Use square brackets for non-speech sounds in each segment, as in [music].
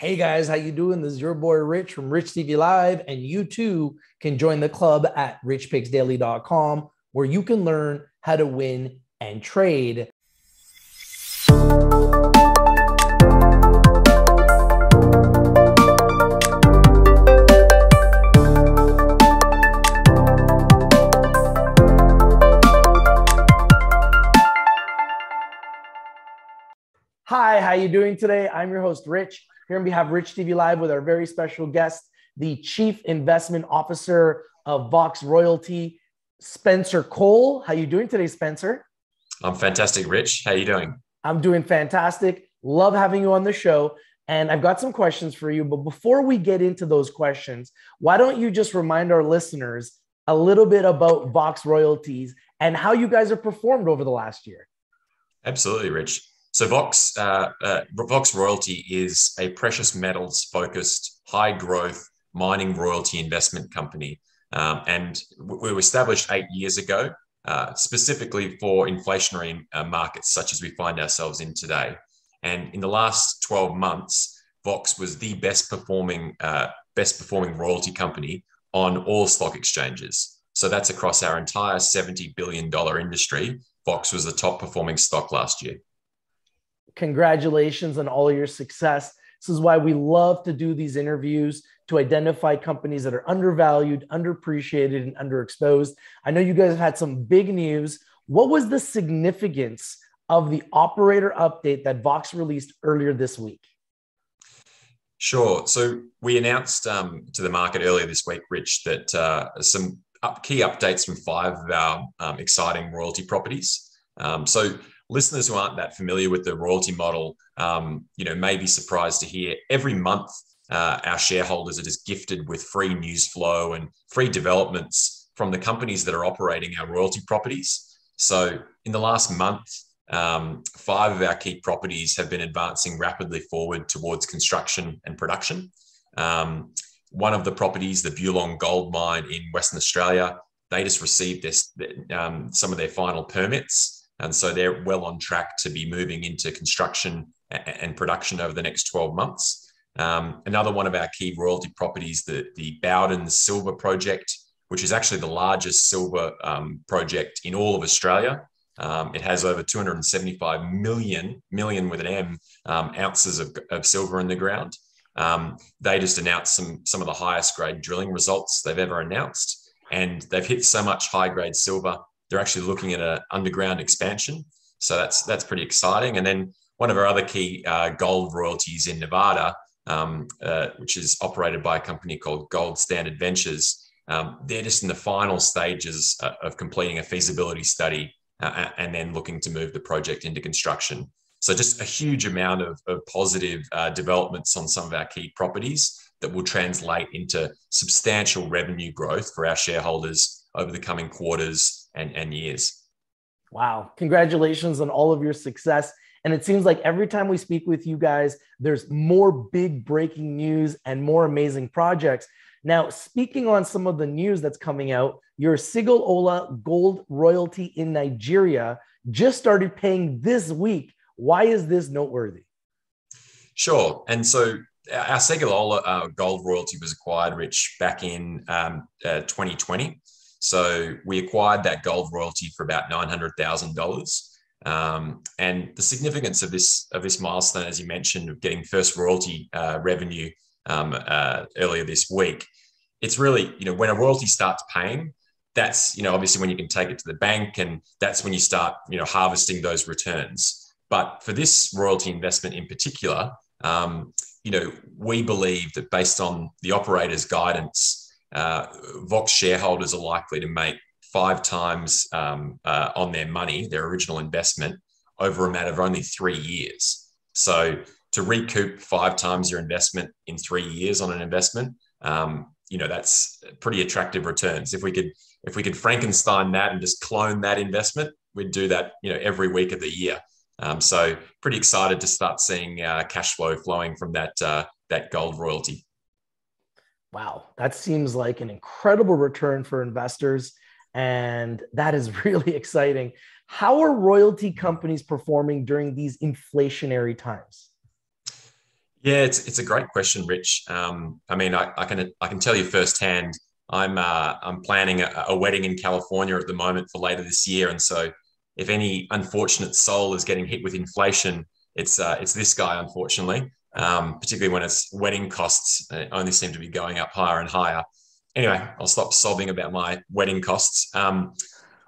Hey guys, how you doing? This is your boy Rich from Rich TV Live, and you too can join the club at richpicksdaily.com where you can learn how to win and trade. Hi, how you doing today? I'm your host Rich. Here on behalf of Rich TV Live with our very special guest, the Chief Investment Officer of Vox Royalty, Spencer Cole. How are you doing today, Spencer? I'm fantastic, Rich. How are you doing? I'm doing fantastic. Love having you on the show. And I've got some questions for you. But before we get into those questions, why don't you just remind our listeners a little bit about Vox Royalties and how you guys have performed over the last year? Absolutely, Rich. So Vox uh, uh, Vox Royalty is a precious metals focused, high growth mining royalty investment company, um, and we were established eight years ago, uh, specifically for inflationary uh, markets such as we find ourselves in today. And in the last twelve months, Vox was the best performing uh, best performing royalty company on all stock exchanges. So that's across our entire seventy billion dollar industry. Vox was the top performing stock last year congratulations on all your success. This is why we love to do these interviews to identify companies that are undervalued, underappreciated, and underexposed. I know you guys have had some big news. What was the significance of the operator update that Vox released earlier this week? Sure. So we announced um, to the market earlier this week, Rich, that uh, some up key updates from five of our um, exciting royalty properties. Um, so listeners who aren't that familiar with the royalty model, um, you know, may be surprised to hear every month uh, our shareholders are just gifted with free news flow and free developments from the companies that are operating our royalty properties. So in the last month, um, five of our key properties have been advancing rapidly forward towards construction and production. Um, one of the properties, the Bulong Gold Mine in Western Australia, they just received this, um, some of their final permits. And so they're well on track to be moving into construction and production over the next 12 months. Um, another one of our key royalty properties, the, the Bowden Silver Project, which is actually the largest silver um, project in all of Australia. Um, it has over 275 million, million with an M, um, ounces of, of, silver in the ground. Um, they just announced some, some of the highest grade drilling results they've ever announced. And they've hit so much high grade silver they're actually looking at an underground expansion. So that's that's pretty exciting. And then one of our other key uh, gold royalties in Nevada, um, uh, which is operated by a company called Gold Standard Ventures. Um, they're just in the final stages uh, of completing a feasibility study uh, and then looking to move the project into construction. So just a huge amount of, of positive uh, developments on some of our key properties that will translate into substantial revenue growth for our shareholders over the coming quarters and, and years. Wow. Congratulations on all of your success. And it seems like every time we speak with you guys, there's more big breaking news and more amazing projects. Now, speaking on some of the news that's coming out, your Segilola Gold Royalty in Nigeria just started paying this week. Why is this noteworthy? Sure. And so our Segilola uh, Gold Royalty was acquired, Rich, back in um, uh, 2020. So we acquired that gold royalty for about nine hundred thousand dollars. Um, and the significance of this of this milestone, as you mentioned, of getting first royalty uh, revenue um, uh, earlier this week, it's really you know when a royalty starts paying, that's you know obviously when you can take it to the bank, and that's when you start you know harvesting those returns. But for this royalty investment in particular, um, you know we believe that based on the operator's guidance uh, Vox shareholders are likely to make five times um, uh, on their money, their original investment, over a matter of only three years. So to recoup five times your investment in three years on an investment, um, you know that's pretty attractive returns. If we could if we could Frankenstein that and just clone that investment, we'd do that you know every week of the year. Um, so pretty excited to start seeing uh, cash flow flowing from that uh, that gold royalty. Wow, that seems like an incredible return for investors. And that is [laughs] really exciting. How are royalty companies performing during these inflationary times? Yeah, it's, it's a great question, Rich. Um, I mean, I, I, can I can tell you firsthand. I'm uh, I'm planning a, a, wedding in California at the moment for later this year, and so if any unfortunate soul is getting hit with inflation, it's uh, it's this guy, unfortunately. Um, particularly when it's wedding costs uh, only seem to be going up higher and higher. Anyway, I'll stop sobbing about my wedding costs. Um,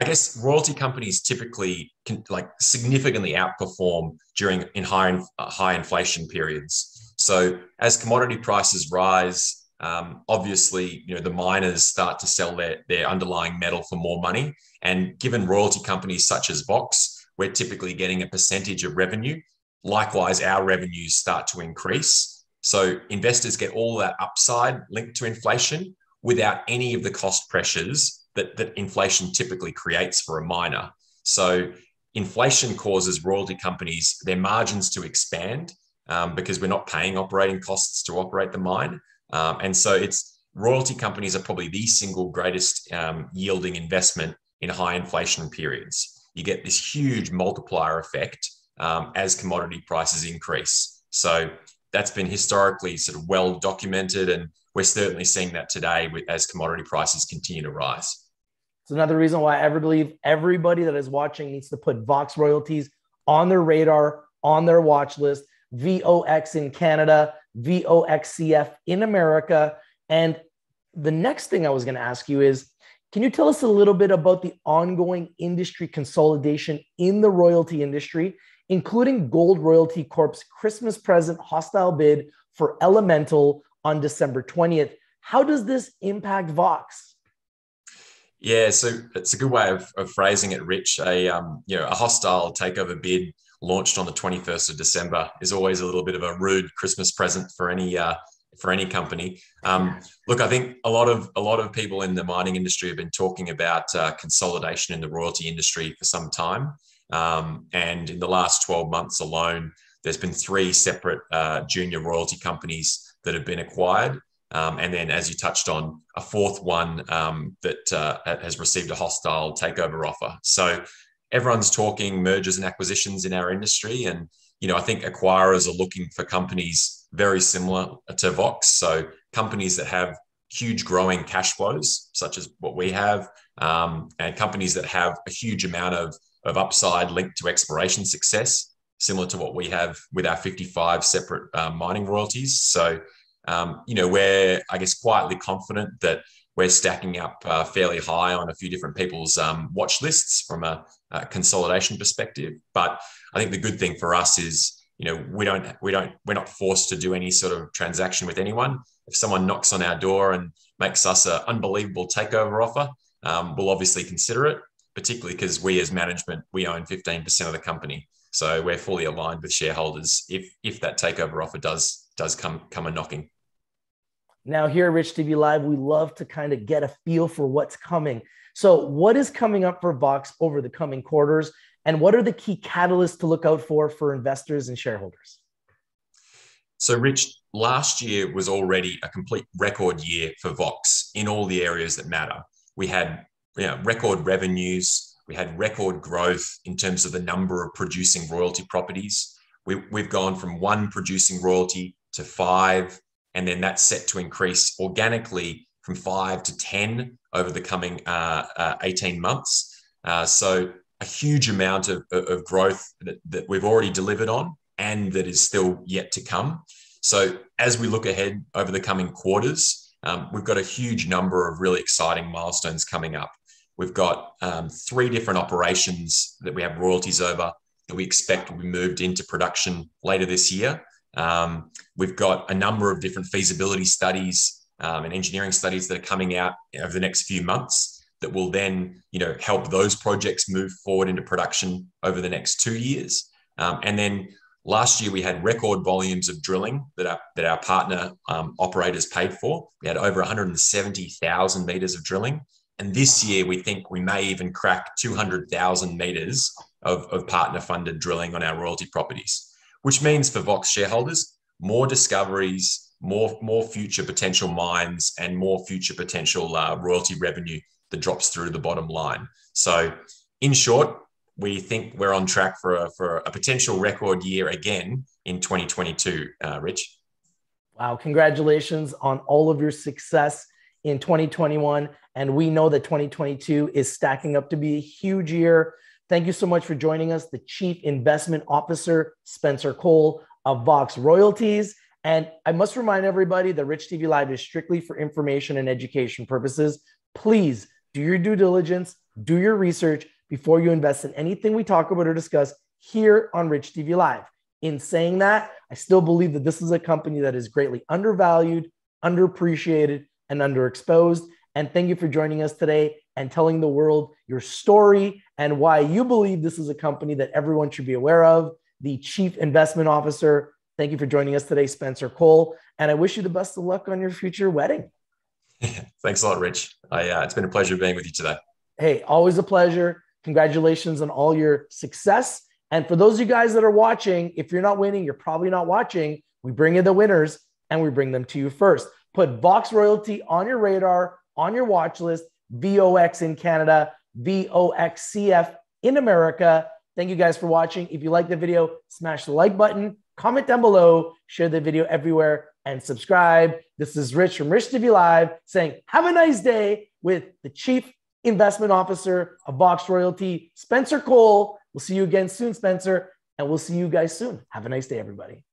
I guess royalty companies typically can like significantly outperform during in high uh, high inflation periods. So as commodity prices rise, um, obviously, you know, the miners start to sell their, their underlying metal for more money. And given royalty companies such as Vox, we're typically getting a percentage of revenue. Likewise, our revenues start to increase. So investors get all that upside linked to inflation without any of the cost pressures that, that inflation typically creates for a miner. So inflation causes royalty companies, their margins to expand um, because we're not paying operating costs to operate the mine. Um, and so it's royalty companies are probably the single greatest um, yielding investment in high inflation periods. You get this huge multiplier effect um, as commodity prices increase. So that's been historically sort of well documented, and we're certainly seeing that today with, as commodity prices continue to rise. It's another reason why I ever believe everybody that is watching needs to put Vox royalties on their radar, on their watch list, VOX in Canada, VOXCF in America. And the next thing I was going to ask you is can you tell us a little bit about the ongoing industry consolidation in the royalty industry, including Gold Royalty Corp's Christmas present hostile bid for Elemental on December 20th? How does this impact Vox? Yeah, so it's a good way of, of phrasing it, Rich. A um, you know a hostile takeover bid launched on the 21st of December is always a little bit of a rude Christmas present for any uh, for any company. Um, look, I think a lot of a lot of people in the mining industry have been talking about uh, consolidation in the royalty industry for some time, um, and in the last 12 months alone, there's been three separate uh, junior royalty companies that have been acquired. Um, and then, as you touched on, a fourth one um, that uh, has received a hostile takeover offer. So everyone's talking mergers and acquisitions in our industry. And, you know, I think acquirers are looking for companies very similar to Vox. So companies that have huge growing cash flows, such as what we have, um, and companies that have a huge amount of, of upside linked to exploration success, similar to what we have with our 55 separate uh, mining royalties. So, um, you know, we're, I guess, quietly confident that we're stacking up uh, fairly high on a few different people's um, watch lists from a, a, consolidation perspective. But I think the good thing for us is, you know, we don't, we don't, we're not forced to do any sort of transaction with anyone. If someone knocks on our door and makes us an unbelievable takeover offer, um, we'll obviously consider it. Particularly because we, as management, we own 15% of the company, so we're fully aligned with shareholders. If if that takeover offer does does come come a knocking. Now, here at Rich TV Live, we love to kind of get a feel for what's coming. So, what is coming up for Vox over the coming quarters? And what are the key catalysts to look out for for investors and shareholders? So, Rich, last year was already a complete record year for Vox in all the areas that matter. We had you know, record revenues, we had record growth in terms of the number of producing royalty properties. We, we've gone from one producing royalty to five and then that's set to increase organically from five to 10 over the coming uh, uh, 18 months. Uh, so a huge amount of, of growth that, that we've already delivered on and that is still yet to come. So as we look ahead over the coming quarters, um, we've got a huge number of really exciting milestones coming up. We've got um, three different operations that we have royalties over that we expect will be moved into production later this year. Um, we've got a number of different feasibility studies um, and engineering studies that are coming out over the next few months that will then, you know, help those projects move forward into production over the next two years. Um, and then last year we had record volumes of drilling that our, that our partner um, operators paid for. We had over 170,000 meters of drilling. And this year we think we may even crack 200,000 meters of, of partner funded drilling on our royalty properties which means for Vox shareholders, more discoveries, more, more future potential mines, and more future potential uh, royalty revenue that drops through the bottom line. So, in short, we think we're on track for a, for a potential record year again in 2022, uh, Rich. Wow, congratulations on all of your success in 2021. And we know that 2022 is stacking up to be a huge year. Thank you so much for joining us, the Chief Investment Officer, Spencer Cole of Vox Royalties. And I must remind everybody that Rich TV Live is strictly for information and education purposes. Please do your due diligence, do your research before you invest in anything we talk about or discuss here on Rich TV Live. In saying that, I still believe that this is a company that is greatly undervalued, underappreciated, and underexposed. And thank you for joining us today and telling the world your story and why you believe this is a company that everyone should be aware of. The Chief Investment Officer, thank you for joining us today, Spencer Cole. And I wish you the best of luck on your future wedding. [laughs] Thanks a lot, Rich. I, uh, it's been a pleasure being with you today. Hey, always a pleasure. Congratulations on all your success. And for those of you guys that are watching, if you're not winning, you're probably not watching. We bring in the winners and we bring them to you first. Put Vox Royalty on your radar, on your watch list, VOX in Canada, VOXCF in America. Thank you guys for watching. If you like the video, smash the like button, comment down below, share the video everywhere, and subscribe. This is Rich from Rich TV Live saying, have a nice day with the Chief Investment Officer of Vox Royalty, Spencer Cole. We'll see you again soon, Spencer, and we'll see you guys soon. Have a nice day, everybody.